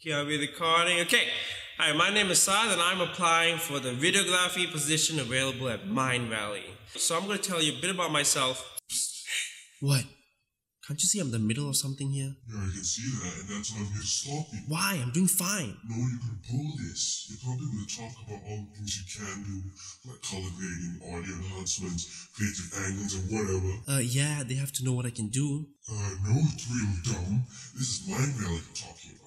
Okay, I'll be recording. Okay. Hi, my name is Saadh and I'm applying for the videography position available at Mindvalley. So I'm going to tell you a bit about myself. What? Can't you see I'm in the middle of something here? Yeah, I can see that, and that's why I'm here to stop you. Why? I'm doing fine. No, you can pull this. You're probably going to talk about all the things you can do, like color grading, audio enhancements, creative angles, and whatever. Uh, yeah, they have to know what I can do. Uh, no, it's real dumb. This is Mindvalley you're talking about.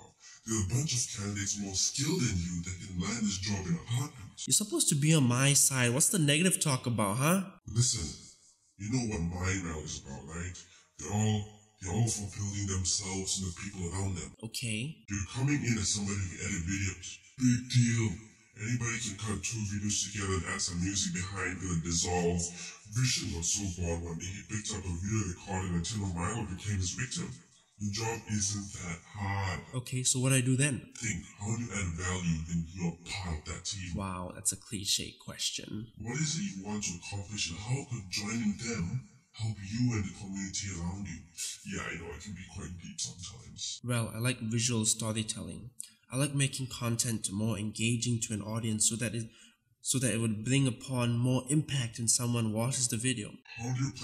There are a bunch of candidates more skilled than you that can land this job in a heartbeat. You're supposed to be on my side. What's the negative talk about, huh? Listen, you know what Mindvalley is about, right? They're all they're all fulfilling themselves and the people around them. Okay. You're coming in as somebody who can edit videos. Big deal. Anybody can cut two videos together and add some music behind it and dissolve. Vision got so bored one day he picked up a video recording and Tim Milo became his victim. The job isn't that hard. Okay, so what do I do then? Think, how do you add value when you're part of that team? Wow, that's a cliche question. What is it you want to accomplish and how could joining them help you and the community around you? Yeah, I know it can be quite deep sometimes. Well, I like visual storytelling. I like making content more engaging to an audience so that it so that it would bring upon more impact when someone watches the video.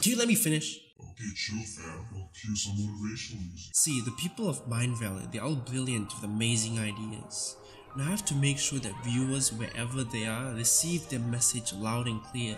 Can you let me finish? Okay, chill fam. I'll cue some motivational music. See, the people of Mindvalley, they're all brilliant with amazing ideas. And I have to make sure that viewers, wherever they are, receive their message loud and clear.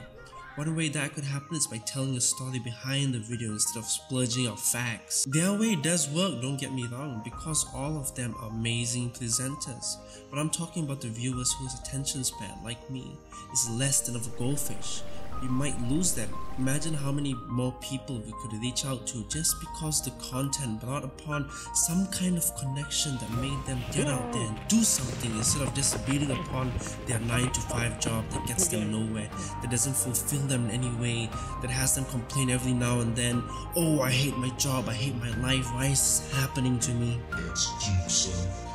One way that could happen is by telling a story behind the video instead of splurging out facts. Their way does work, don't get me wrong, because all of them are amazing presenters. But I'm talking about the viewers whose attention span, like me, is less than of a goldfish. We might lose them. Imagine how many more people we could reach out to just because the content brought upon some kind of connection that made them get out there and do something instead of just beating upon their 9 to 5 job that gets them nowhere, that doesn't fulfill them in any way, that has them complain every now and then, oh I hate my job, I hate my life, why is this happening to me? That's deep, son.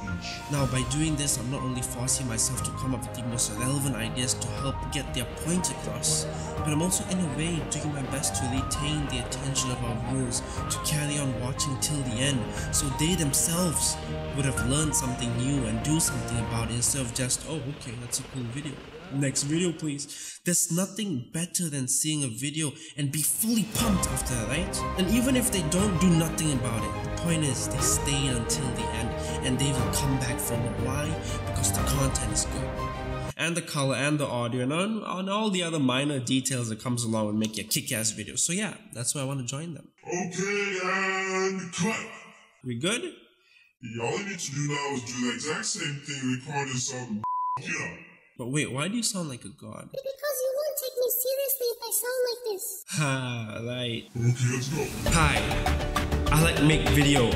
Now, by doing this, I'm not only forcing myself to come up with the most relevant ideas to help get their point across, but I'm also in a way doing my best to retain the attention of our viewers to carry on watching till the end, so they themselves would have learned something new and do something about it instead of just, oh, okay, that's a cool video. Next video, please. There's nothing better than seeing a video and be fully pumped after, right? And even if they don't do nothing about it, point is they stay until the end and they will come back for more. Why? Because the content is good. And the color and the audio and on, on all the other minor details that comes along with making a kick-ass video. So yeah, that's why I want to join them. Okay, and cut. We good? Yeah, all you need to do now is do the exact same thing, record yourself, and yeah. But wait, why do you sound like a god? Because you won't take me seriously if I sound like this. Ha, right. Okay, let's go. Hi, I like make video.